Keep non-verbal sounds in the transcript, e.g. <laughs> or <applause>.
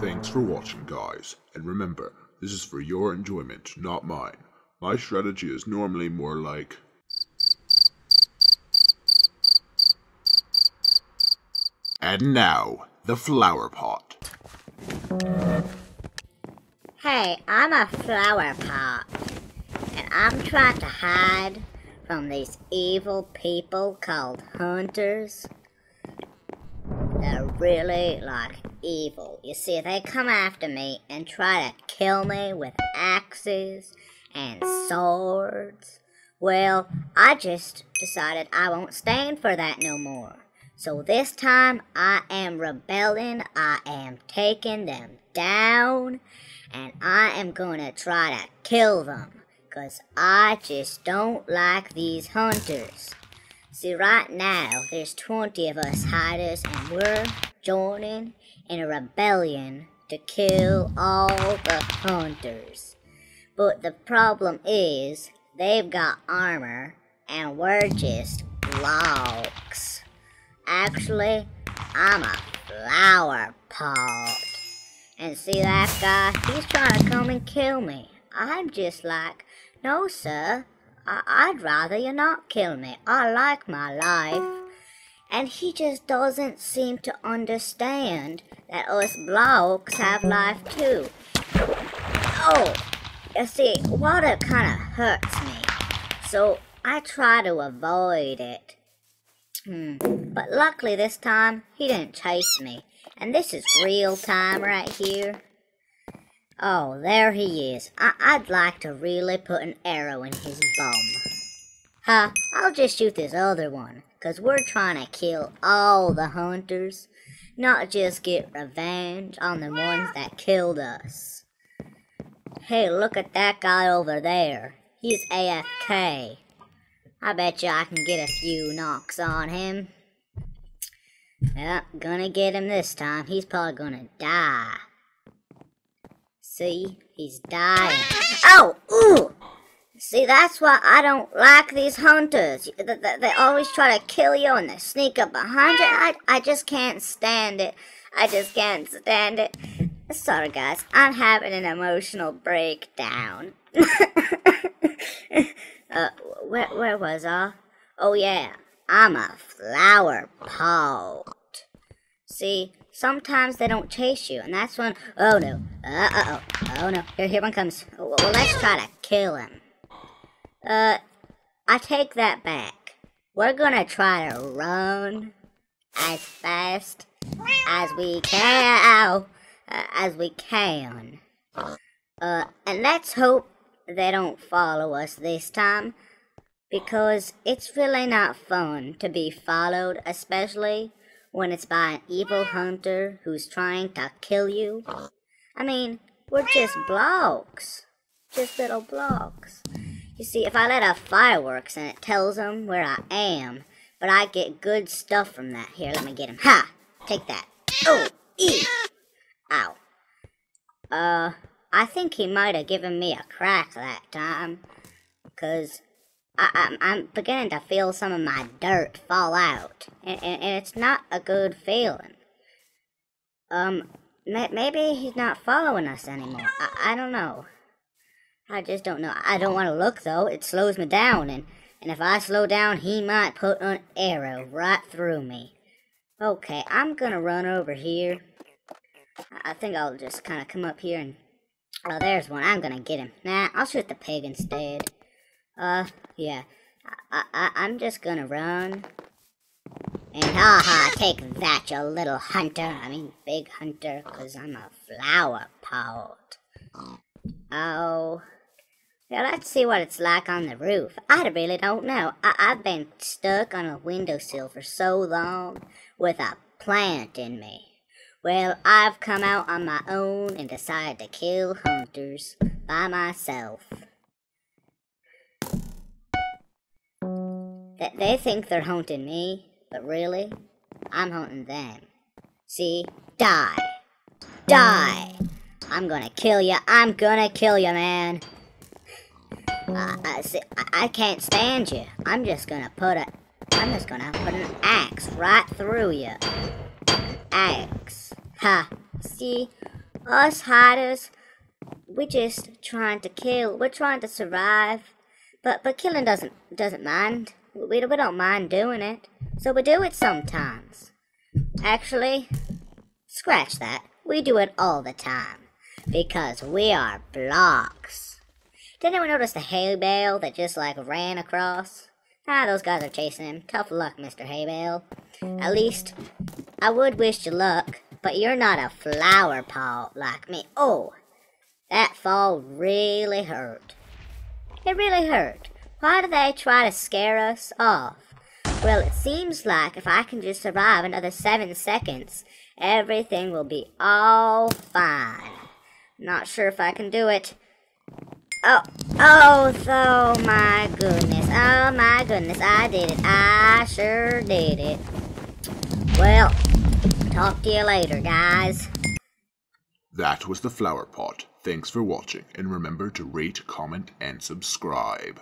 Thanks for watching, guys. And remember, this is for your enjoyment, not mine. My strategy is normally more like. And now, the flower pot. Hey, I'm a flower pot, and I'm trying to hide from these evil people called hunters. They're really like evil. You see, they come after me and try to kill me with axes and swords. Well, I just decided I won't stand for that no more. So this time I am rebelling, I am taking them down, and I am gonna try to kill them. Cause I just don't like these hunters. See, right now, there's 20 of us hiders, and we're joining in a rebellion to kill all the hunters. But the problem is, they've got armor, and we're just blocks. Actually, I'm a flower pot. And see that guy? He's trying to come and kill me. I'm just like, no, sir. I- would rather you not kill me. I like my life. And he just doesn't seem to understand that us blokes have life too. Oh, you see, water kind of hurts me. So I try to avoid it. Hmm. But luckily this time, he didn't chase me. And this is real time right here. Oh, there he is. I would like to really put an arrow in his bum. Huh, I'll just shoot this other one. Cause we're trying to kill all the hunters. Not just get revenge on the ones that killed us. Hey, look at that guy over there. He's AFK. I bet you I can get a few knocks on him. Yep, gonna get him this time. He's probably gonna die. See? He's dying. Oh! Ooh! See, that's why I don't like these hunters. They always try to kill you and they sneak up behind you. I, I just can't stand it. I just can't stand it. Sorry, guys. I'm having an emotional breakdown. <laughs> uh, where, where was I? Oh, yeah. I'm a flower pot. See, sometimes they don't chase you, and that's when. Oh no. Uh, uh oh. Oh no. Here, here one comes. Well, let's try to kill him. Uh, I take that back. We're gonna try to run as fast as we can. Uh, as we can. Uh, and let's hope they don't follow us this time because it's really not fun to be followed, especially when it's by an evil hunter who's trying to kill you. I mean, we're just blocks. Just little blocks. You see, if I let off fireworks and it tells them where I am, but I get good stuff from that. Here, let me get him. Ha! Take that. Oh! E! Ow. Uh, I think he might have given me a crack that time. Because I, am beginning to feel some of my dirt fall out, and, and, and it's not a good feeling. Um, may, maybe he's not following us anymore. I, I don't know. I just don't know. I don't want to look though. It slows me down, and and if I slow down, he might put an arrow right through me. Okay, I'm gonna run over here. I think I'll just kind of come up here and. Oh, there's one. I'm gonna get him. Nah, I'll shoot the pig instead. Uh, yeah. I, I, I'm just gonna run. And haha, take that, you little hunter. I mean, big hunter, because I'm a flower pot. Oh. Yeah, let's see what it's like on the roof. I really don't know. I, I've been stuck on a windowsill for so long with a plant in me. Well, I've come out on my own and decided to kill hunters by myself. Th they think they're hunting me, but really, I'm hunting them. See? Die. Die! I'm gonna kill you. I'm gonna kill you, man. Uh, I, see, I, I can't stand you. I'm just gonna put a... I'm just gonna put an axe right through you. Axe. Ha. See? Us hiders, we're just trying to kill. We're trying to survive. But but killing doesn't doesn't mind. We, we don't mind doing it. So we do it sometimes. Actually, scratch that. We do it all the time. Because we are blocks. Did anyone notice the hay bale that just like ran across? Ah, those guys are chasing him. Tough luck, Mr. Hay Bale. At least, I would wish you luck, but you're not a flower pot like me. Oh, that fall really hurt. It really hurt. Why do they try to scare us off? Well, it seems like if I can just survive another seven seconds, everything will be all fine. Not sure if I can do it. Oh, oh, oh my goodness. Oh my goodness, I did it. I sure did it. Well, talk to you later, guys. That was the flower pot. Thanks for watching, and remember to rate, comment, and subscribe.